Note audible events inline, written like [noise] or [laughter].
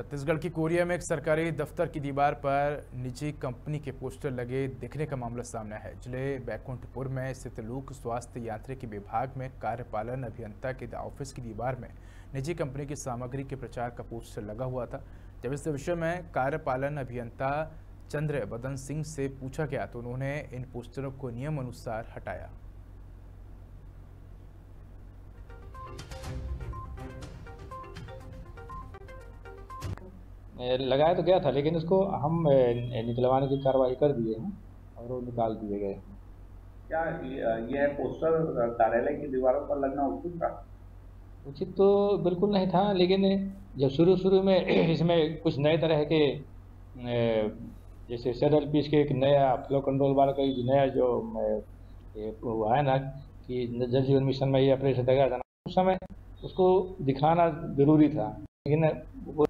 छत्तीसगढ़ की कोरिया में एक सरकारी दफ्तर की दीवार पर निजी कंपनी के पोस्टर लगे दिखने का मामला सामने है। ज़िले बैकुंठपुर में स्थित लोक स्वास्थ्य यांत्रिकी विभाग में कार्यपालन अभियंता के ऑफ़िस की दीवार में निजी कंपनी की सामग्री के प्रचार का पोस्टर लगा हुआ था। जब इस विषय में कार्यपालन अभियंता चंद्र बदन सिंह से पूछा गया तो उन्होंने इन पोस्टरों को नियम अनुसार हटाया। लगाया तो गया था लेकिन उसको हम निकलवाने की कार्रवाई कर दिए हैं और वो निकाल दिए गए क्या यह पोस्टर कार्यालय की दीवारों पर लगना उचित था? उचित तो बिल्कुल नहीं था लेकिन जब शुरू शुरू में [clears throat] इसमें कुछ नए तरह के जैसे सेडल पीस के एक नया फ्लो कंट्रोल वाला का नया जो वो है ना कि जल जीवन मिशन में ये ऑपरेशन लगाया था उस समय उसको दिखाना ज़रूरी था लेकिन वो